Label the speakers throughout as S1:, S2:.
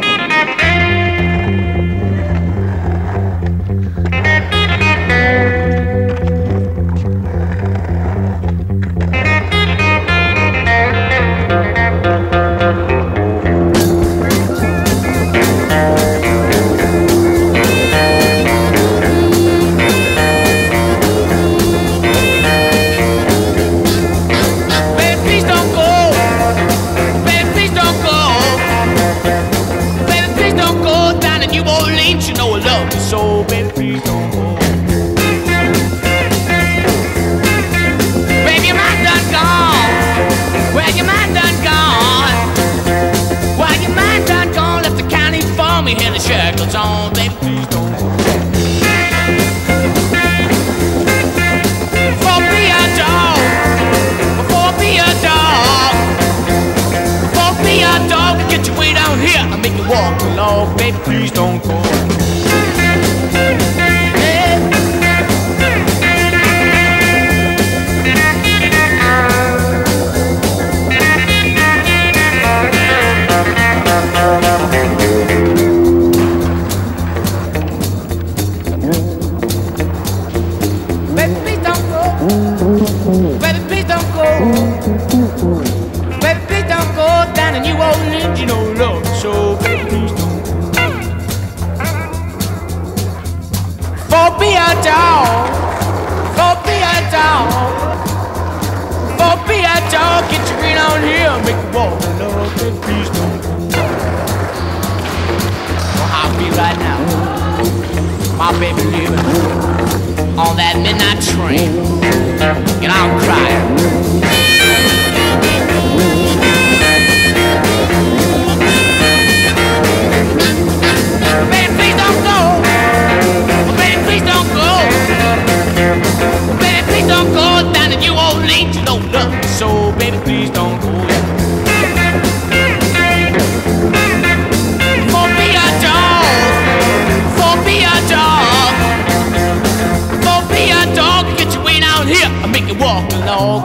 S1: Música so baby, please don't go. Baby, your mind done gone. Well, your mind done gone. Well, your mind done gone. Left the county for me, had the shackles on. Baby, please don't go. For be a dog. For be a dog. For be a dog. Get your way down here. I make you walk along. Baby, please don't go. You won't lend you no love. So please don't. For be a dog, for be a dog, for be a dog, get your green on here, make you walk, love, baby, please don't. Well, I feel right now, my baby living on that midnight train,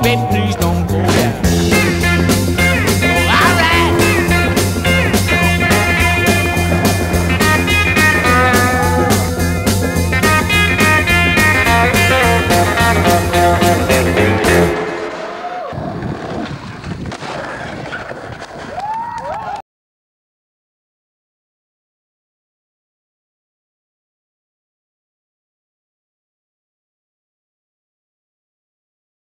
S1: baby, please don't.